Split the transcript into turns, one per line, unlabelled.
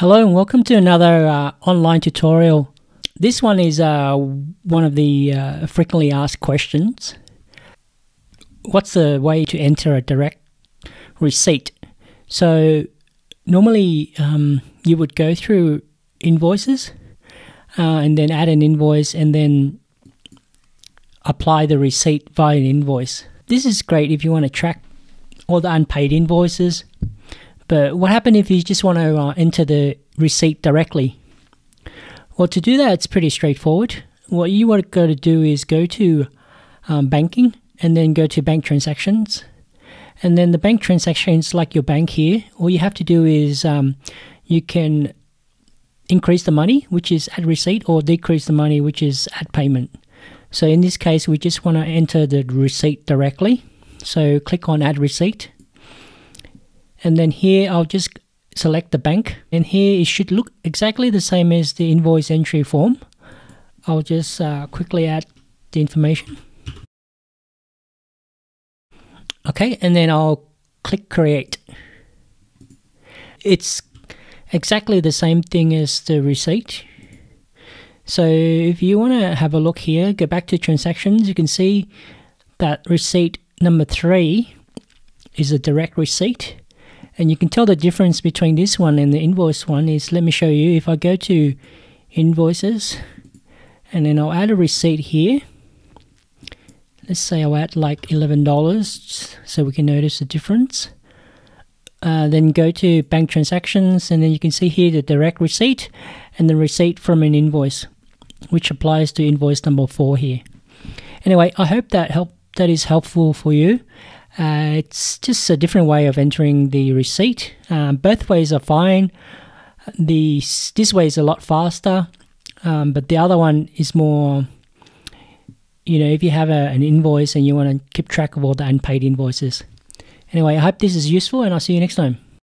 Hello and welcome to another uh, online tutorial. This one is uh, one of the uh, frequently asked questions. What's the way to enter a direct receipt? So normally um, you would go through invoices uh, and then add an invoice and then apply the receipt via an invoice. This is great if you want to track all the unpaid invoices but what happens if you just want to uh, enter the receipt directly? Well, to do that, it's pretty straightforward. What you want to go to do is go to um, banking and then go to bank transactions. And then the bank transactions, like your bank here, all you have to do is um, you can increase the money, which is add receipt, or decrease the money, which is add payment. So in this case, we just want to enter the receipt directly. So click on add receipt and then here I'll just select the bank. And here it should look exactly the same as the invoice entry form. I'll just uh, quickly add the information. Okay and then I'll click create. It's exactly the same thing as the receipt. So if you want to have a look here go back to transactions you can see that receipt number three is a direct receipt and you can tell the difference between this one and the invoice one is, let me show you, if I go to invoices, and then I'll add a receipt here. Let's say I'll add like $11 so we can notice the difference. Uh, then go to bank transactions and then you can see here the direct receipt and the receipt from an invoice which applies to invoice number four here. Anyway, I hope that help that is helpful for you. Uh, it's just a different way of entering the receipt. Um, both ways are fine. The this way is a lot faster, um, but the other one is more. You know, if you have a, an invoice and you want to keep track of all the unpaid invoices. Anyway, I hope this is useful, and I'll see you next time.